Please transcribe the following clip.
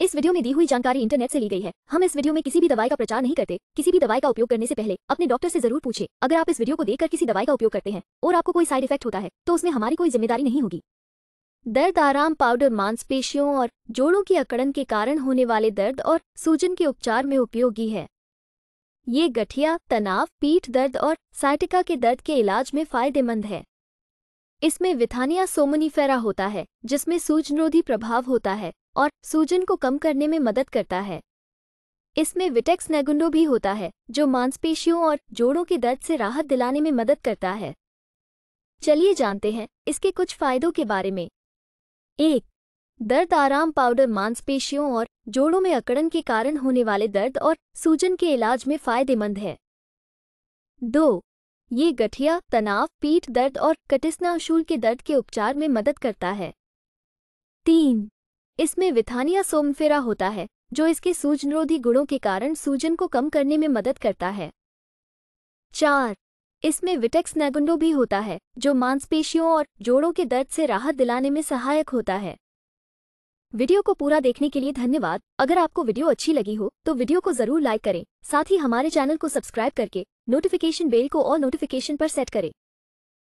इस वीडियो में दी हुई जानकारी इंटरनेट से ली गई है। हम इस वीडियो में किसी भी दवाई का प्रचार नहीं करते। किसी भी दवाई का उपयोग करने से पहले अपने डॉक्टर से ज़रूर पूछे। अगर आप इस वीडियो को देखकर किसी दवाई का उपयोग करते हैं और आपको कोई साइड इफ़ेक्ट होता है तो उसमें हमारी कोई ज़िम्मेदारी नहीं होगी। दर्द, आराम, पाउडर, मांसपेशियों और जोड़ों की अकड़न के कारण होने वाले दर्द और सूजन के उपचार में उपयोगी है। ये गठिया, तनाव, पीठ दर्द और साइटिका के दर्द के इलाज में फ़ायदेमंद है। इसमें विथानिया सोमनीफेरा होता है, जिसमें सूजनरोधी प्रभाव होता है। और सूजन को कम करने में मदद करता है। इसमें विटेक्स नेगुंडो भी होता है, जो मांसपेशियों और जोड़ों के दर्द से राहत दिलाने में मदद करता है। चलिए जानते हैं इसके कुछ फायदों के बारे में। एक, दर्द आराम पाउडर मांसपेशियों और जोड़ों में अकड़न के कारण होने वाले दर्द और सूजन के इलाज में फ़ायदेमंद है। दो, ये गठिया, तनाव, पीठ दर्द और कटिस्नाशूल के दर्द के उपचार में मदद करता है। तीन इसमें विथानिया सोमफेरा होता है, जो इसके सूजनरोधी गुणों के कारण सूजन को कम करने में मदद करता है। चार, इसमें विटेक्स नेगुंडो भी होता है, जो मांसपेशियों और जोड़ों के दर्द से राहत दिलाने में सहायक होता है। वीडियो को पूरा देखने के लिए धन्यवाद। अगर आपको वीडियो अच्छी लगी हो तो वीडियो को ज़रूर लाइक करें, साथ ही हमारे चैनल को सब्सक्राइब करके, नोटिफिकेशन बेल को और नोटिफिकेशन पर सेट करें।